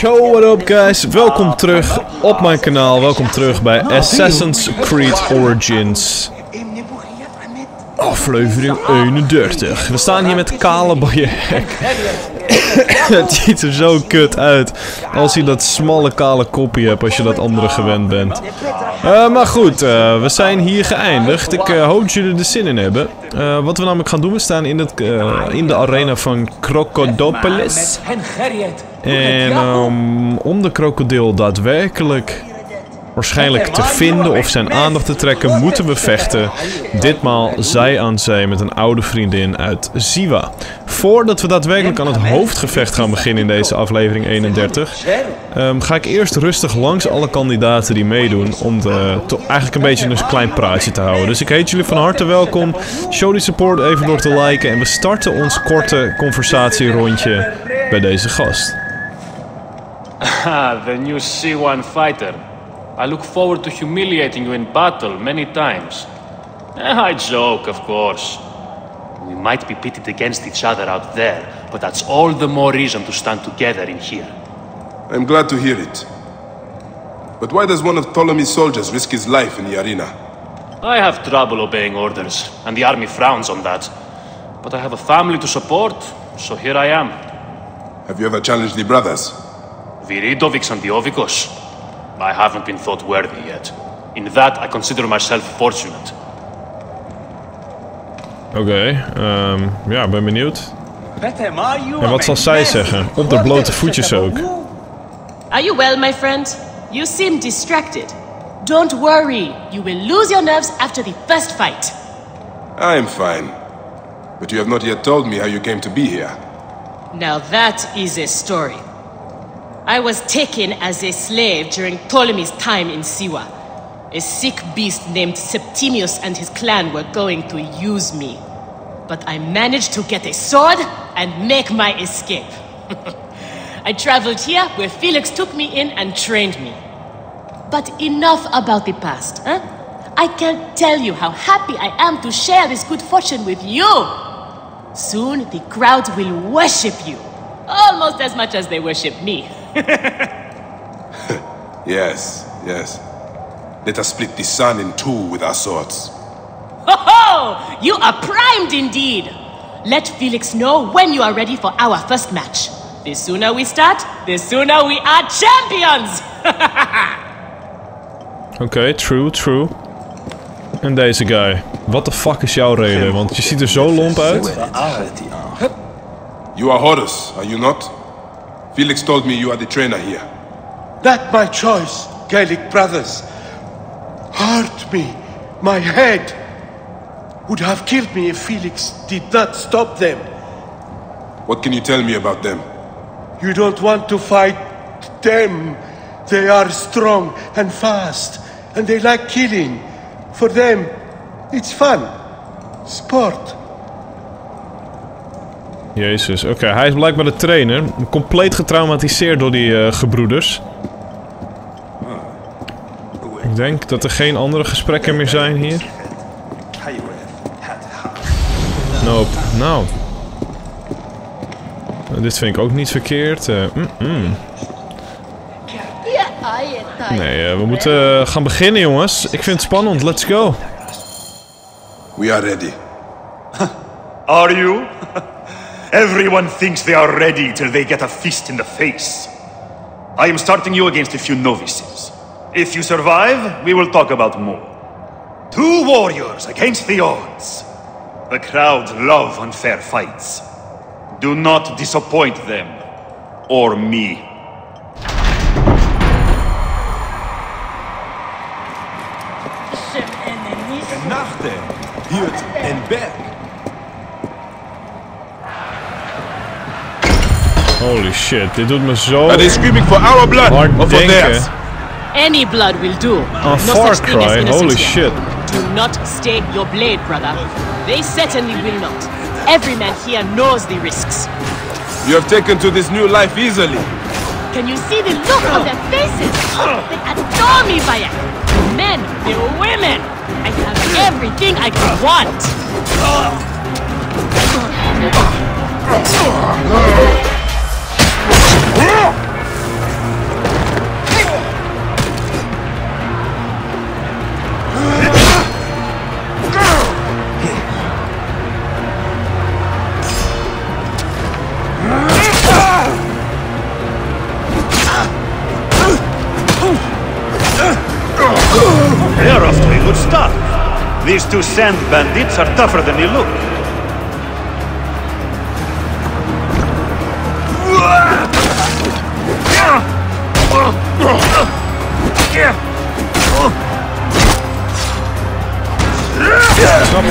Yo, what up guys? Welkom terug op mijn kanaal. Welkom terug bij Assassin's Creed Origins. Aflevering 31. We staan hier met Kale Bayek. Het ziet er zo kut uit. Als je dat smalle kale kopje hebt als je dat andere gewend bent. Uh, maar goed, uh, we zijn hier geëindigd. Ik uh, hoop dat jullie er zin in hebben. wat we namelijk gaan doen, we staan in, het, in de arena van Crocodipolis. En um, om de krokodil daadwerkelijk waarschijnlijk te vinden of zijn aandacht te trekken, moeten we vechten. Ditmaal zij aan zij met een oude vriendin uit Ziwa. Voordat we daadwerkelijk aan het hoofdgevecht gaan beginnen in deze aflevering 31, um, ga ik eerst rustig langs alle kandidaten die meedoen. Om eigenlijk een beetje een klein praatje te houden. Dus ik heet jullie van harte welkom. Show die support even door te liken. En we starten ons korte conversatierondje bij deze gast. Ah, the new C1 fighter. I look forward to humiliating you in battle many times. I joke, of course. We might be pitted against each other out there, but that's all the more reason to stand together in here. I'm glad to hear it. But why does one of Ptolemy's soldiers risk his life in the arena? I have trouble obeying orders, and the army frowns on that. But I have a family to support, so here I am. Have you ever challenged the brothers? Viridovix and Diovicos? I haven't been thought worthy yet. In that, I consider myself fortunate. Oké, okay, um, ja, ben benieuwd. En wat zal zij zeggen? Op de blote voetjes ook. Are you well, my friend? You seem distracted. Don't worry, you will lose your nerves after the first fight. I'm fine. But you have not yet told me how you came to be here. Now that is a story. I was taken as a slave during Ptolemy's time in Siwa. A sick beast named Septimius and his clan were going to use me. But I managed to get a sword and make my escape. I traveled here where Felix took me in and trained me. But enough about the past, huh? I can't tell you how happy I am to share this good fortune with you. Soon the crowd will worship you, almost as much as they worship me. yes, yes. Let us split the sun in two with our swords. Ho ho! You are primed indeed! Let Felix know when you are ready for our first match. The sooner we start, the sooner we are champions! Okay, true, true. En deze guy. What the fuck is jouw reden? Want je ziet er zo lomp uit. You are Horus, are you not? Felix told me you are the trainer here. That my choice, Gallic brothers. Hurt me. My head would have killed me if Felix did not stop them. What can you tell me about them? You don't want to fight them. They are strong and fast, and they like killing. For them, it's fun. Sport. Jezus, oké. Hij is blijkbaar de trainer. Compleet getraumatiseerd door die uh, gebroeders. Ik denk dat er geen andere gesprekken meer zijn hier. Nope. Nou. Dit vind ik ook niet verkeerd. Uh, mm -mm. Nee, uh, we moeten gaan beginnen, jongens. Ik vind het spannend. Let's go. We are ready. are you? Everyone thinks they are ready till they get a fist in the face. I am starting you against a few novices. If you survive, we will talk about more. Two warriors against the odds. The crowd love unfair fights. Do not disappoint them. Or me. Holy shit, dit doet me zo Are they screaming for our blood hard or for theirs? Any blood will do. A no Far Cry, holy shit. Do not stay your blade, brother. They certainly will not. Every man here knows the risks. You have taken to this new life easily. Can you see the look on their faces? They adore me, Bayek. The men, the women. I have everything I could want. These two sand bandits are tougher than they look.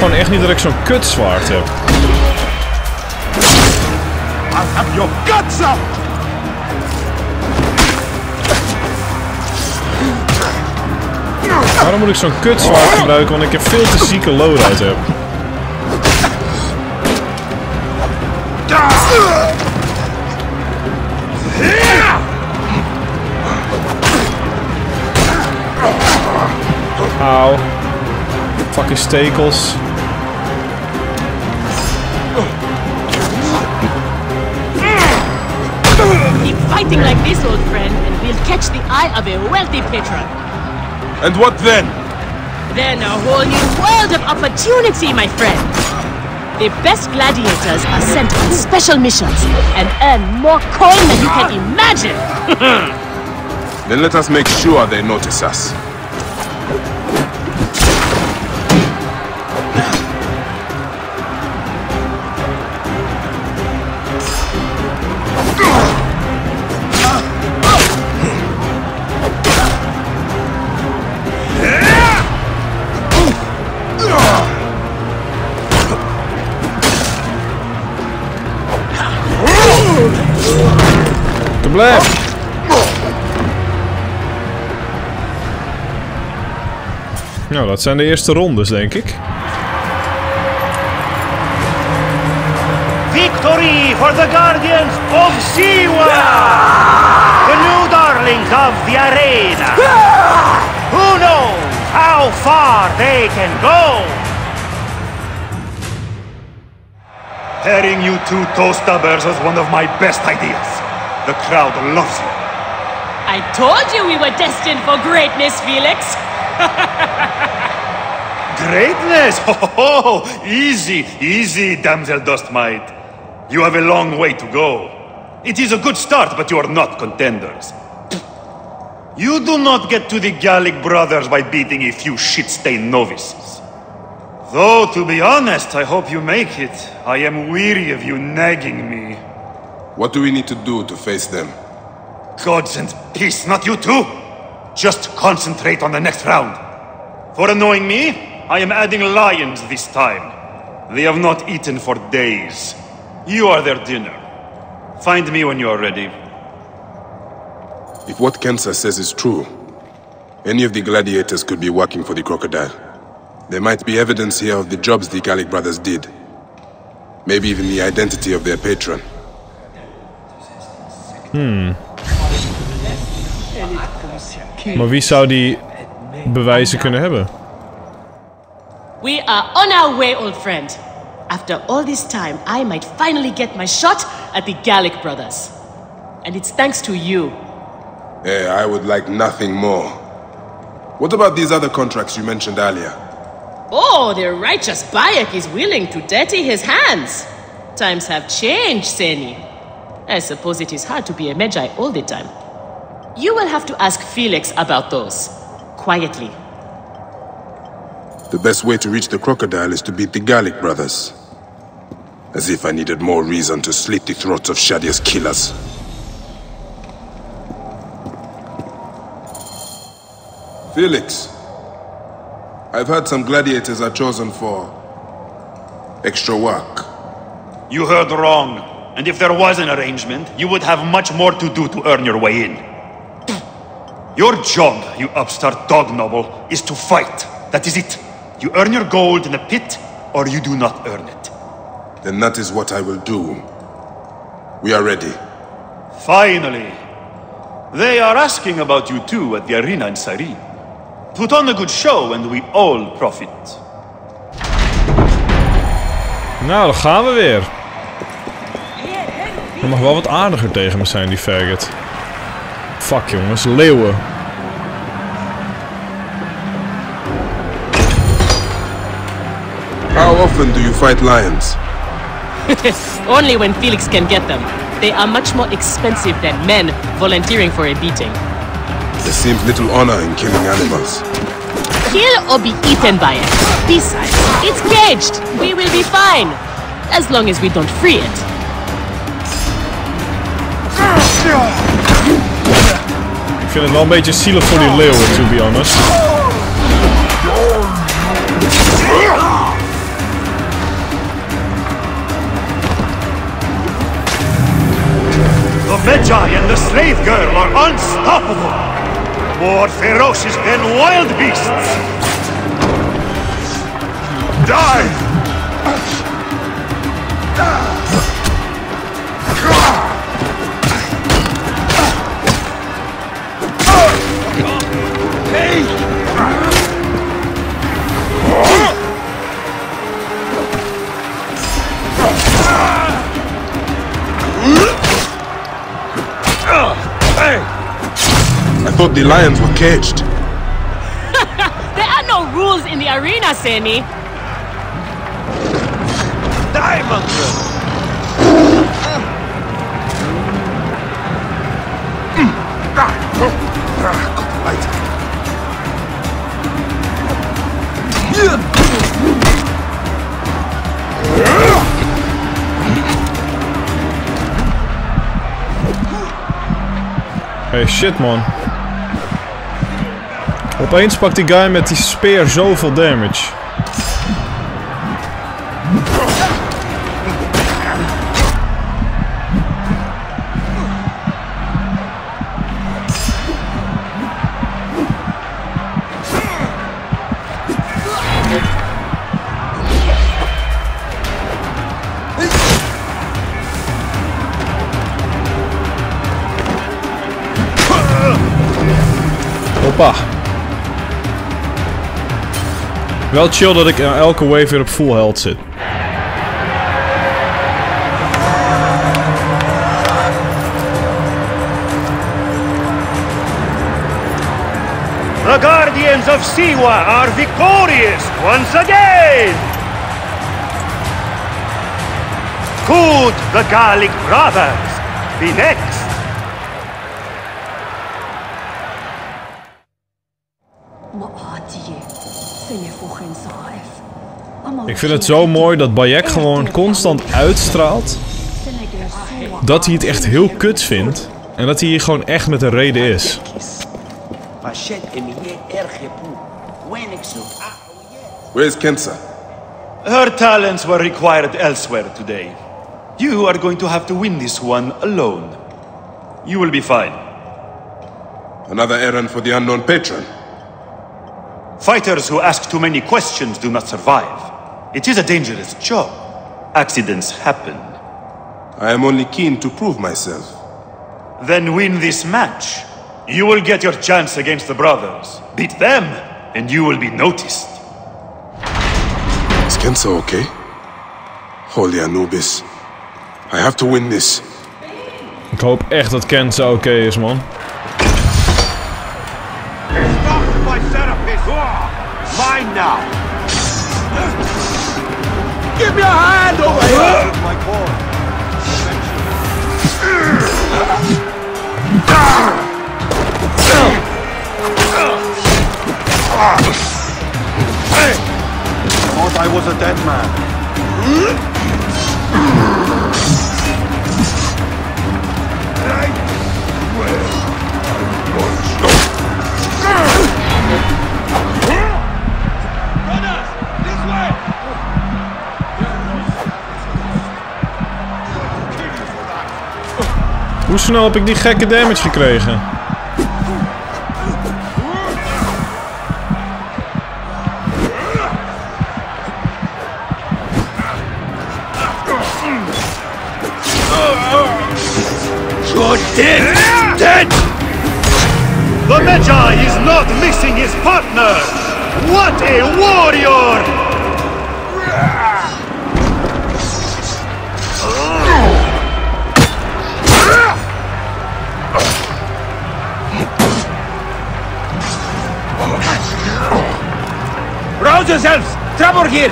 Gewoon echt niet dat ik zo'n kutzwaard heb. I'll have your guts up! Waarom moet ik zo'n kutzwaard gebruiken? Want ik heb veel te zieke loadout heb. Auw. Fucking stekels. Fighting like this, old friend, and we'll catch the eye of a wealthy patron. And what then? Then a whole new world of opportunity, my friend. The best gladiators are sent on special missions and earn more coin than you can ah. imagine. Then let us make sure they notice us. Dat zijn de eerste rondes, denk ik. Victory for the Guardians of Siwa! The new darlings of the arena! Who knows how far they can go? Pairing you two toe stubbers was one of my best ideas. The crowd loves you. I told you we were destined for greatness, Felix. Greatness! Ho, ho, ho. Easy, easy, damsel Dustmite. You have a long way to go. It is a good start, but you are not contenders. You do not get to the Gallic brothers by beating a few shit-stained novices. Though, to be honest, I hope you make it. I am weary of you nagging me. What do we need to do to face them? Gods and peace, not you too! Just concentrate on the next round. For annoying me, I am adding lions this time. They have not eaten for days. You are their dinner. Find me when you are ready. If what Kensa says is true, any of the gladiators could be working for the crocodile. There might be evidence here of the jobs the Gallic brothers did. Maybe even the identity of their patron. Hmm. Maar wie zou die bewijzen kunnen hebben? We are on our way, old friend. After all this time, I might finally get my shot at the Gallic brothers. And it's thanks to you. Eh, I would like nothing more. What about these other contracts you mentioned earlier? Oh, the righteous Bayek is willing to dirty his hands. Times have changed, Seni. I suppose it is hard to be a Medjay all the time. You will have to ask Felix about those. Quietly. The best way to reach the crocodile is to beat the Gallic brothers. As if I needed more reason to slit the throats of Shadya's killers. Felix, I've heard some gladiators are chosen for extra work. You heard wrong. And if there was an arrangement, you would have much more to do to earn your way in. Your job, you upstart dog noble, is to fight. That is it. You earn your gold in the pit, or you do not earn it. Then that is what I will do. We are ready. Finally. They are asking about you too at the arena in Cyrene. Put on a good show and we all profit. Nou, dan gaan we weer. Hij mag wel wat aardiger tegen me zijn, die faggot. Fuck jongens, leeuwen. How often do you fight lions? Only when Felix can get them. They are much more expensive than men volunteering for a beating. There seems little honor in killing animals. Kill or be eaten by it. Besides, it's caged. We will be fine. As long as we don't free it. Ik vind het wel een beetje zielig voor die leeuwen, to be honest. Medjay and the slave girl are unstoppable! More ferocious than wild beasts! Die! Thought the lions were caged. There are no rules in the arena, Seni. Hey, shit man. Opeens pakt die guy met die speer zoveel damage. Wel chill dat ik eh, elke wave weer op full health zit. The Guardians of Siwa are victorious once again! Could the Gallic brothers be next? Ik vind het zo mooi dat Bayek gewoon constant uitstraalt dat hij het echt heel kut vindt. En dat hij hier gewoon echt met een reden is. Where's Kensa? Her talents were required elsewhere today. You are going to have to win this one alone. You will be fine. Another errand for the unknown patron. Fighters who ask too many questions do not survive. It is a dangerous job. Accidents happen. I am only keen to prove myself. Then win this match. You will get your chance against the brothers. Beat them, and you will be noticed. Is Kensa okay? Holy Anubis. I have to win this. Ik hoop echt dat Kensa oké is, man. Stop my Serapis! Mine now! Give me a hand over here! My core. Thought I was a dead man. Hoe snel heb ik die gekke damage gekregen? Dead! The Magi is not missing his partner! What a warrior! Yourselves! Trouble here!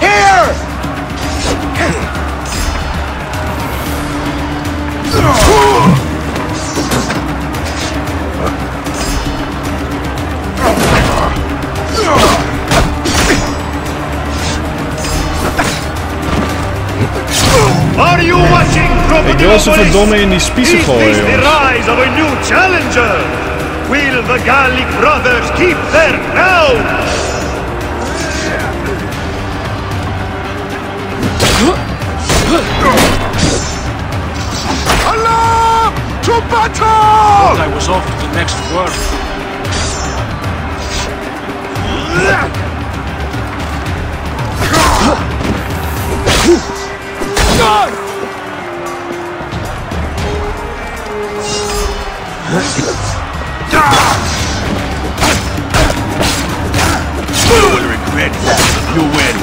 Here! Ik wil ze verdomme in die spiezen Is gooien, this the rise of a new challenger? Will the Gallic brothers keep their crown? Alarm! To battle! I was off to the next world. You will regret. You win.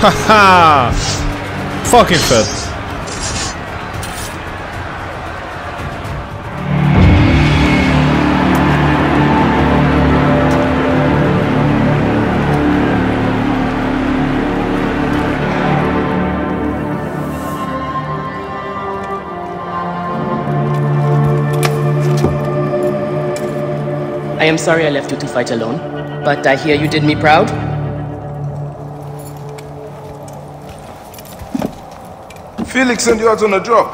Haha! Fucking vet. I am sorry I left you to fight alone, but I hear you did me proud. Felix sent you out on a job.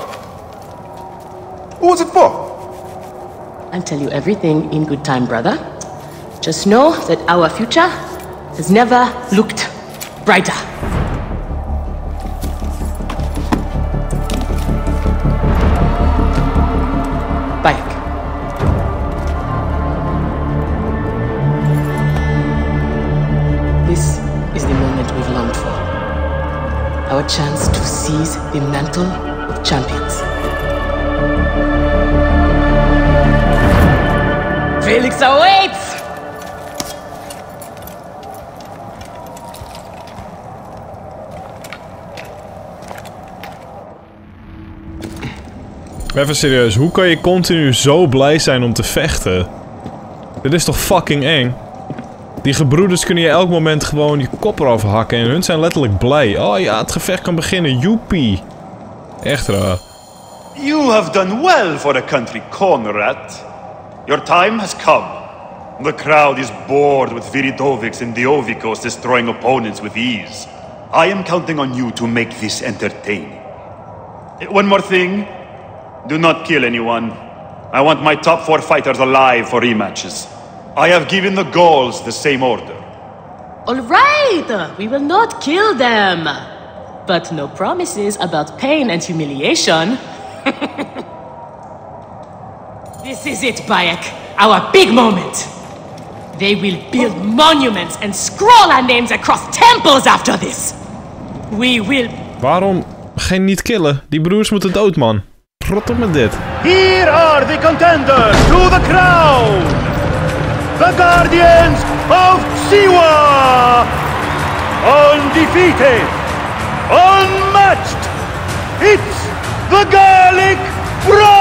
Who was it for? I'll tell you everything in good time, brother. Just know that our future has never looked brighter. The mantle of champions. Felix awaits! Even serieus, hoe kan je continu zo blij zijn om te vechten? Dit is toch fucking eng? Die gebroeders kunnen je elk moment gewoon kop eraf hakken en hun zijn letterlijk blij. Oh ja, het gevecht kan beginnen, joepie. Echt raar. You have done well for a country, Conrad. Your time has come. The crowd is bored with Viridovics and Diovikos destroying opponents with ease. I am counting on you to make this entertaining. One more thing. Do not kill anyone. I want my top four fighters alive for rematches. I have given the Gauls the same order. All right, we will not kill them. But no promises about pain and humiliation. this is it, Bayek. Our big moment. They will build monuments and scroll our names across temples after this. We will. Waarom geen niet killen? Die broers moeten dood, man. Rot op met dit. Here are the contenders to the crown! The Guardians of Siwa! Undefeated! Unmatched! It's the Gallic Brothers!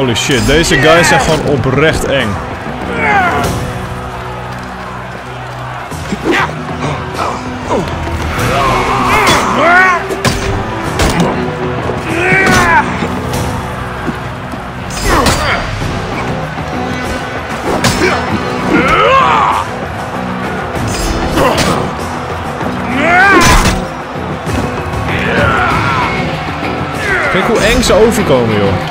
Holy shit, deze guys zijn gewoon oprecht eng. Kijk hoe eng ze overkomen, joh.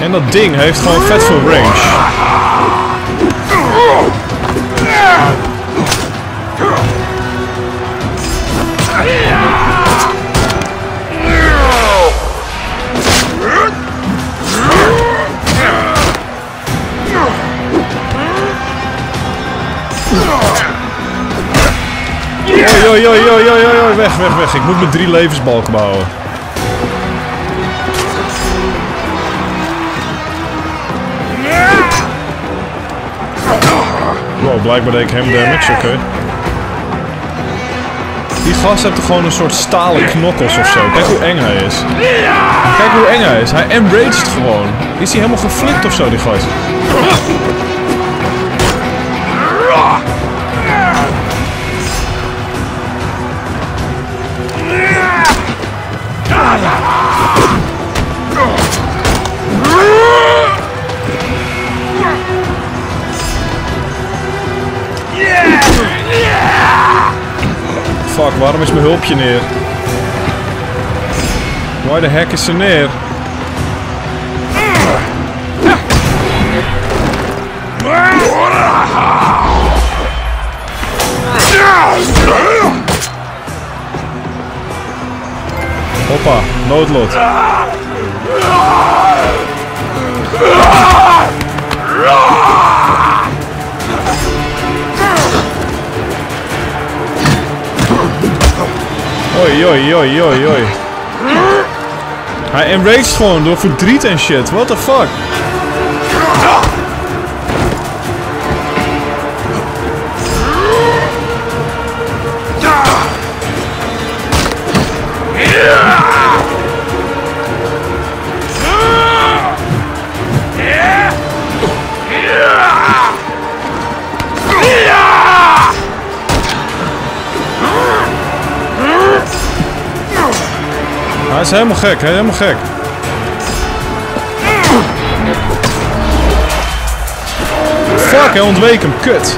En dat ding heeft gewoon vet veel range. Weg, weg. Ik moet mijn drie levensbalken behouden. Wow, blijkbaar deed ik hem damage, oké. Die gast heeft gewoon een soort stalen knokkels of zo. Kijk hoe eng hij is. Kijk hoe eng hij is. Hij enraged gewoon. Is hij helemaal geflikt of zo, die gast? Fuck, waarom is mijn hulpje neer? Waar de heck is ze neer? Hoppa, noodlot. Oi, oi, oi, oi, oi. Hij enraged gewoon door verdriet en shit. What the fuck? Hij is helemaal gek, hij is helemaal gek. Fuck, hij ontweek hem, kut.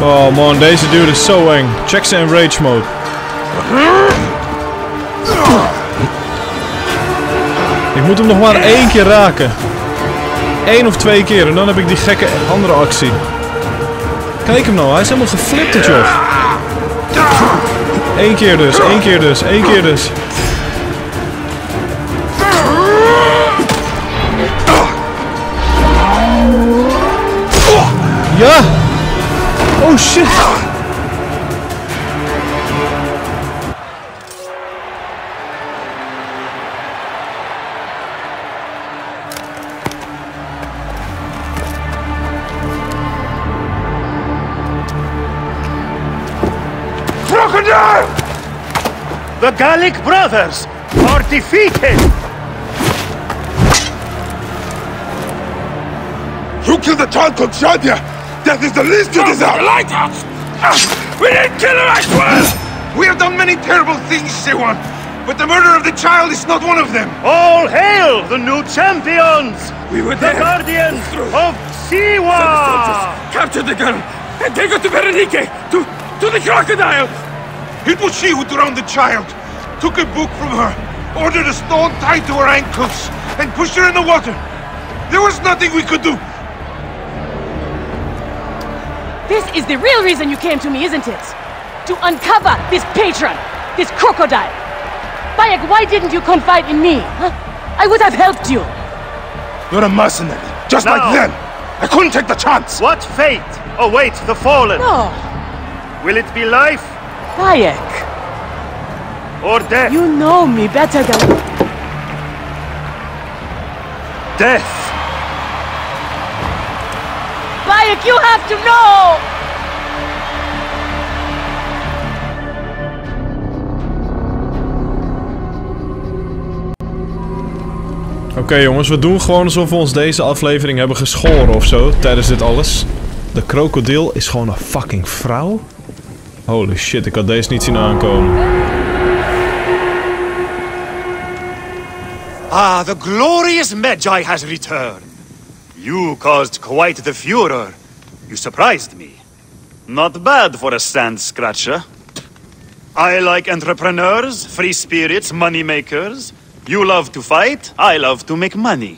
Oh man, deze dude is zo eng. Check zijn rage mode. Ik moet hem nog maar één keer raken. Eén of twee keer en dan heb ik die gekke andere actie. Kijk hem nou, hij is helemaal geflipt het. Eén keer dus, één keer dus, één keer dus. Ja! Oh shit! Gallic brothers are defeated! You killed the child called Shadya! Death is the least you deserve! lighthouse! We didn't kill her, I swear! We have done many terrible things, Siwan, but the murder of the child is not one of them! All hail the new champions! We were The guardians of Siwa! Capture the girl and take her to Berenike, to, to the crocodile! It was she who drowned the child, took a book from her, ordered a stone tied to her ankles, and pushed her in the water. There was nothing we could do. This is the real reason you came to me, isn't it? To uncover this patron, this crocodile. Bayek, why didn't you confide in me? Huh? I would have helped you. You're a mercenary, just No. like them. I couldn't take the chance. What fate awaits the fallen? No, Will it be life Bayek, or death? you know me better than... Death! Bayek, you have to know! Oké jongens, we doen gewoon alsof we ons deze aflevering hebben geschoren of zo tijdens dit alles. De krokodil is gewoon een fucking vrouw? Holy shit, ik had deze niet zien aankomen. Ah, the glorious Medjay has returned. You caused quite the furor. You surprised me. Not bad for a sand scratcher. I like entrepreneurs, free spirits, money makers. You love to fight, I love to make money.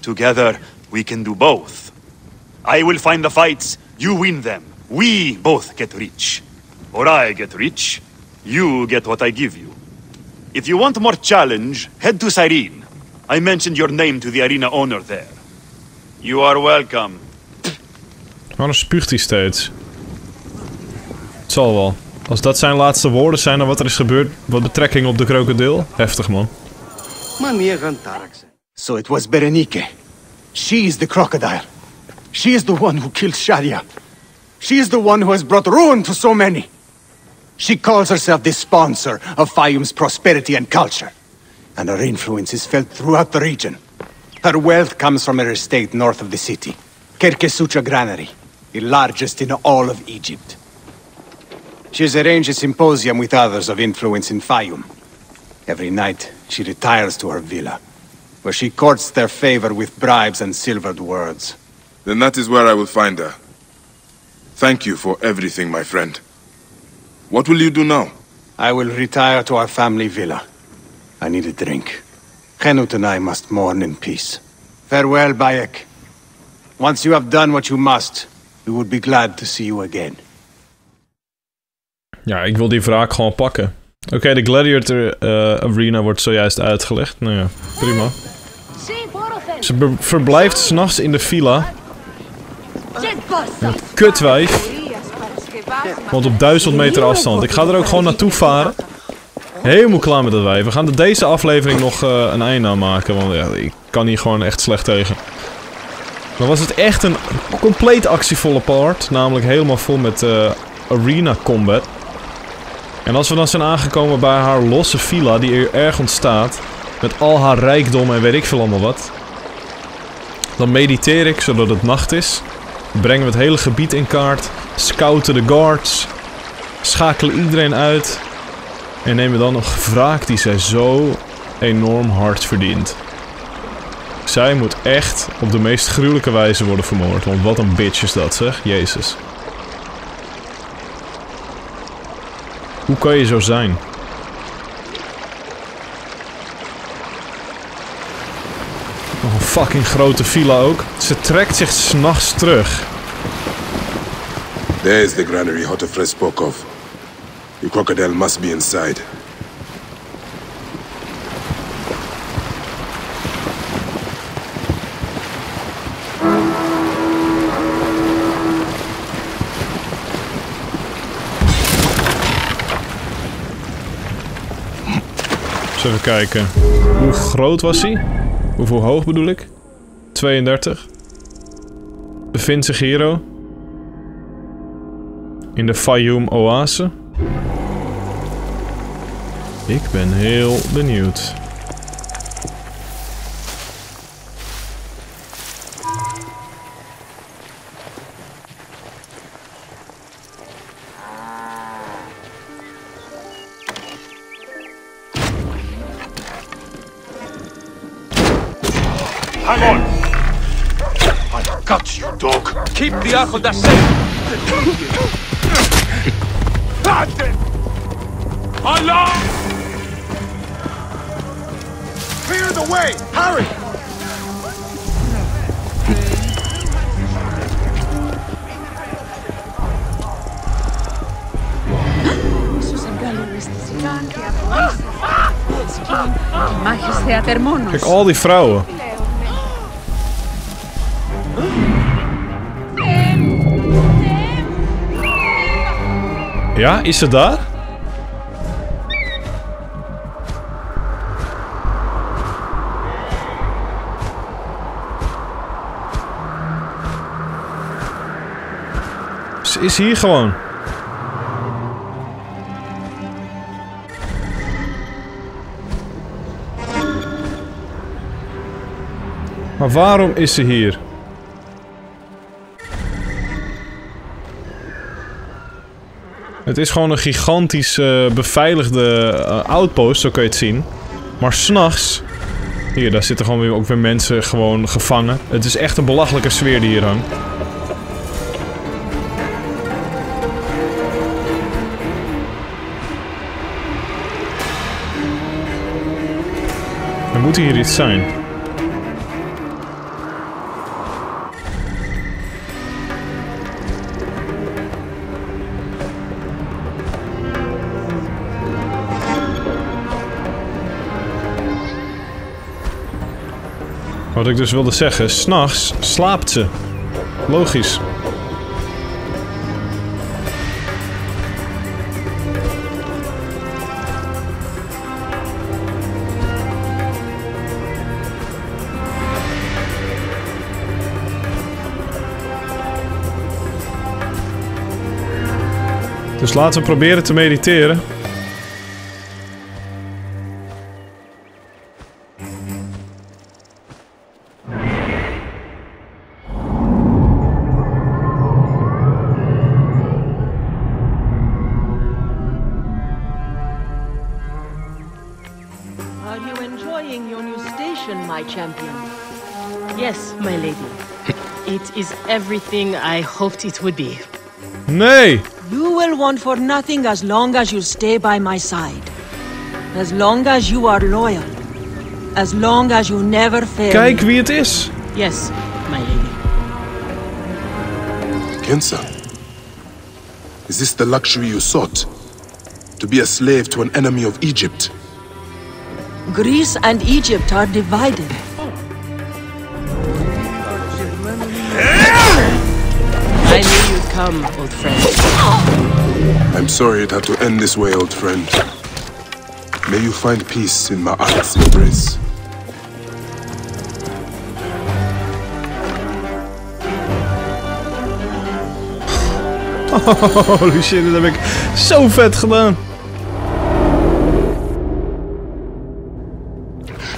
Together, we can do both. I will find the fights, you win them. We both get rich. Or I get rich, you get what I give you. If you want more challenge, head to Cyrene. I mentioned your name to the arena owner there. You are welcome. Waarom spuugt hij steeds? Het zal wel. Als dat zijn laatste woorden zijn dan wat er is gebeurd... wat betrekking op de krokodil. Heftig, man. So it was Berenike. She is the crocodile. She is the one who killed Shadia. She is the one who has brought ruin to so many. She calls herself the sponsor of Fayum's prosperity and culture. And her influence is felt throughout the region. Her wealth comes from her estate north of the city. Kerkesucha Granary, the largest in all of Egypt. She has arranged a symposium with others of influence in Fayum. Every night, she retires to her villa, where she courts their favor with bribes and silvered words. Then that is where I will find her. Thank you for everything, my friend. What will you do now? I will retire to our family villa. I need a drink. Henut and I must mourn in peace. Farewell, Bayek. Once you have done what you must, we would be glad to see you again. Ja, ik wil die wraak gewoon pakken. Oké, de Gladiator eh, Arena wordt zojuist uitgelegd. Nou ja, prima. Ze verblijft s'nachts in de villa. Een kutwijf. Want op duizend meter afstand. Ik ga er ook gewoon naartoe varen. Helemaal klaar met dat wijf. We gaan deze aflevering nog eh, een einde aan maken. Want ja, ik kan hier gewoon echt slecht tegen. Maar was het echt een compleet actievolle part. Namelijk helemaal vol met eh, arena combat. En als we dan zijn aangekomen bij haar losse villa die er ergens staat, met al haar rijkdom en weet ik veel allemaal wat, dan mediteer ik zodat het nacht is, brengen we het hele gebied in kaart, scouten de guards, schakelen iedereen uit en nemen dan nog wraak die zij zo enorm hard verdient. Zij moet echt op de meest gruwelijke wijze worden vermoord, want wat een bitch is dat zeg, jezus. Hoe kan je zo zijn? Een fucking grote villa ook. Ze trekt zich s'nachts terug. There is the granary Hotefres spoke of. The crocodile must be inside. Even kijken. Hoe groot was hij? Hoeveel hoog bedoel ik? 32. Bevindt zich hier oh? in de Fayoum Oase. Ik ben heel benieuwd. Hang on! I got you, dog! Keep the Achoda safe! Alarm! Clear the way! Hurry! Kijk, al die vrouwen. Ja, is ze daar? Is hier gewoon. Maar waarom is ze hier? Het is gewoon een gigantisch eh, beveiligde eh, outpost, zo kun je het zien. Maar s'nachts Hier, daar zitten gewoon weer, ook weer mensen gewoon gevangen. Het is echt een belachelijke sfeer die hier hangt. Moet hier iets zijn. Wat ik dus wilde zeggen, s'nachts slaapt ze. Logisch. Dus laten we proberen te mediteren. Are you enjoying your new station, my champion? Yes, my lady. It is everything I hoped it would be. Nee! You will want for nothing as long as you stay by my side. As long as you are loyal. As long as you never fail. Kijk wie het is! Yes, my lady. Kensa, is this the luxury you sought? To be a slave to an enemy of Egypt? Greece and Egypt are divided. I knew you'd come, old friend. I'm sorry it had to end this way, old friend. May you find peace in Ma'at's embrace. Holy shit, dit heb ik zo vet gedaan.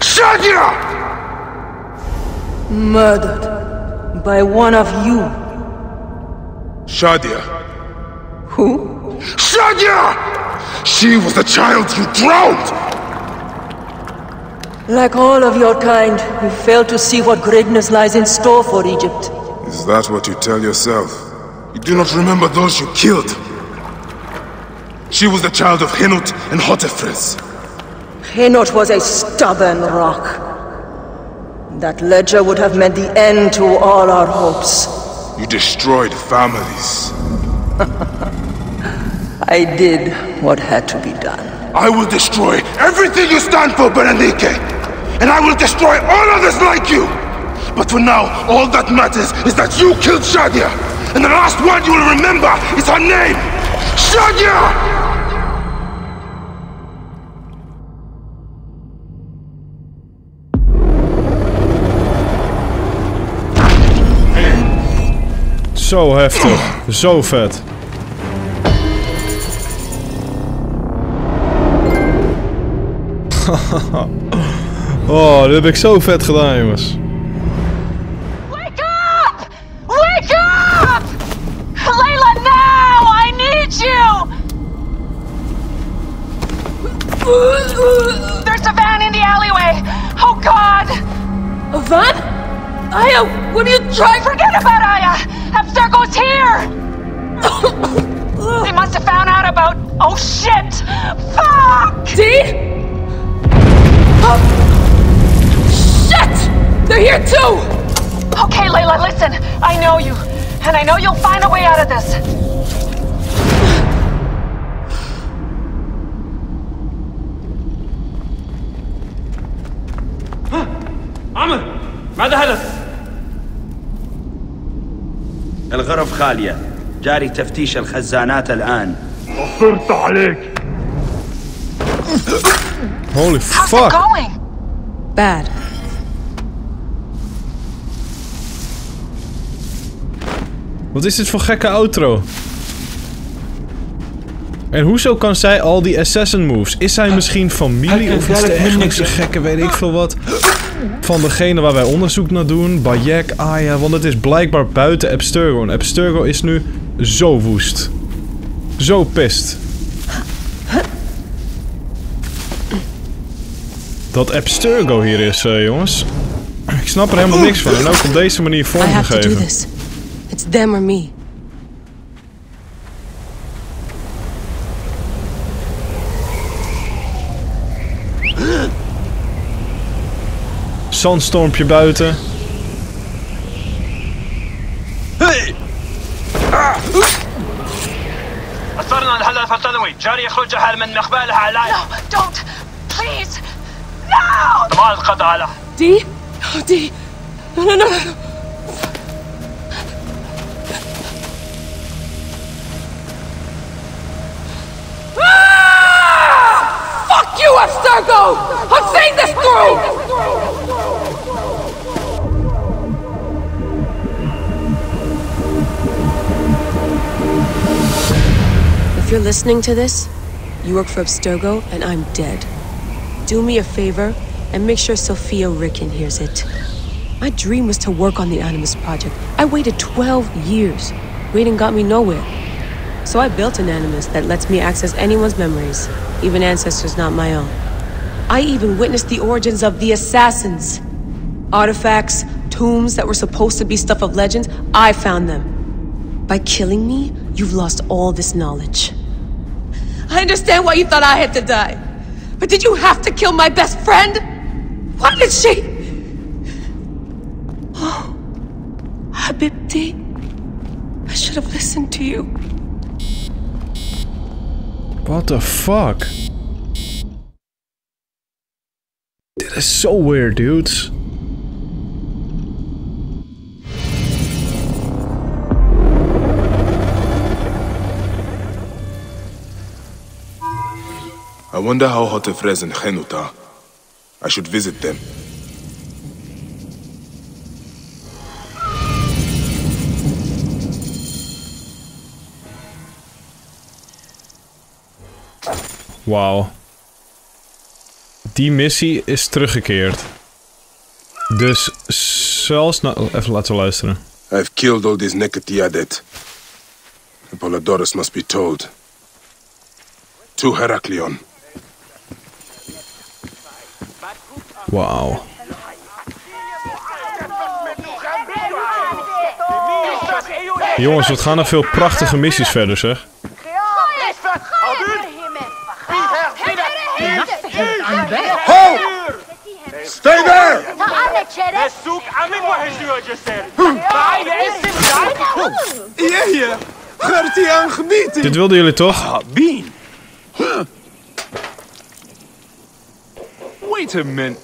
Shadya! Murdered. By one of you. Shadya, Who? She was the child you drowned! Like all of your kind, you fail to see what greatness lies in store for Egypt. is that what you tell yourself? You do not remember those you killed. She was the child of Henut and Hotephres. Henut was a stubborn rock. That ledger would have meant the end to all our hopes. You destroyed families. I did what had to be done. I will destroy everything you stand for, Berenike! And I will destroy all others like you! But for now, all that matters is that you killed Shadya! And the last word you will remember is her name! Shadya! Zo heftig. Zo vet. oh, dit heb ik zo vet gedaan, jongens. Wake up! Wake up! Layla, now! I need you! There's a van in the alleyway! Oh god! A van? Aya, what are you trying for? Forget about Aya! Abstergo's here! they must have found out about... Oh shit! Fuck! See? Oh. Shit! They're here too! Okay, Layla, listen. I know you. And I know you'll find a way out of this. عمر ماذا حدث؟ الغرف خالية جاري تفتيش الخزانات الآن وفرت عليك! Holy How's fuck. it going? Bad. Wat is dit voor gekke outro? En hoezo kan zij al die assassin moves? Is zij misschien familie of iets dergelijks? Een gekke weet ik veel wat. Van degene waar wij onderzoek naar doen. Bayek, Aya. Want het is blijkbaar buiten Abstergo. En Abstergo is nu zo woest. Zo pist. dat Abstergo hier is, eh, jongens. Ik snap er helemaal niks van. En ook op deze manier I have to do vormgegeven. this. It's them or me. Zandstormpje buiten. أثرنا الهلال فالتنوي جاري يخرج حال من مقبالها على No, don't! Tomorrow's cut the alah. D? Oh, D. No, no, no, no, no. Ah! Fuck you, Abstergo! I'm seeing this through! If you're listening to this, you work for Abstergo and I'm dead. Do me a favor and make sure Sophia Rikkin hears it. My dream was to work on the Animus Project. I waited 12 years. Waiting got me nowhere. So I built an Animus that lets me access anyone's memories, even ancestors not my own. I even witnessed the origins of the Assassins. Artifacts, tombs that were supposed to be stuff of legends, I found them. By killing me, you've lost all this knowledge. I understand why you thought I had to die. But did you have to kill my best friend? Why did she? Oh, Habibti. I should have listened to you. What the fuck? Dit is so weird, dudes. I wonder how Hotephres and Henut are. I should visit them. Wauw. Die missie is teruggekeerd. Dus zelfs... Nou, even laten luisteren. I've killed all these Neketiadet. Apollodorus must be told. To Heraklion. Wauw. Jongens, wat gaan er veel prachtige missies verder, zeg. Ho! Stay there! Yeah, Gertie aan gebied. Dit wilden jullie toch? Bean. Wait a minute.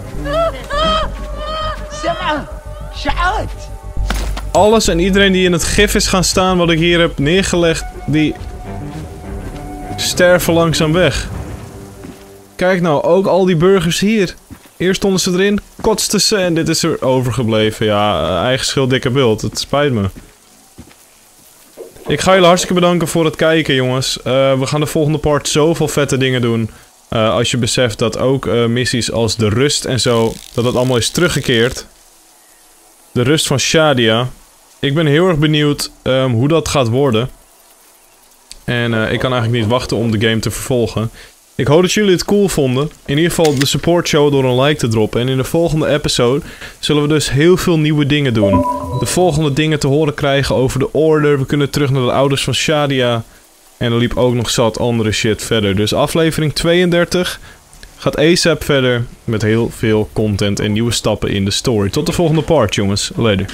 Alles en iedereen die in het gif is gaan staan wat ik hier heb neergelegd, die sterven langzaam weg. Kijk nou, ook al die burgers hier. Eerst stonden ze erin, kotsten ze en dit is er overgebleven. Ja, eh, eigen schuld, dikke bult. Het spijt me. Ik ga jullie hartstikke bedanken voor het kijken, jongens. Eh, we gaan de volgende part zoveel vette dingen doen. Eh, als je beseft dat ook missies als de rust en zo, dat het allemaal is teruggekeerd. De rust van Shadia. Ik ben heel erg benieuwd ehm, hoe dat gaat worden. En eh, ik kan eigenlijk niet wachten om de game te vervolgen. Ik hoop dat jullie het cool vonden. In ieder geval de support show door een like te droppen. En in de volgende episode zullen we dus heel veel nieuwe dingen doen. De volgende dingen te horen krijgen over de Order. We kunnen terug naar de ouders van Shadia. En er liep ook nog zat andere shit verder. Dus aflevering 32 gaat ASAP verder met heel veel content en nieuwe stappen in de story. Tot de volgende part, jongens. Later.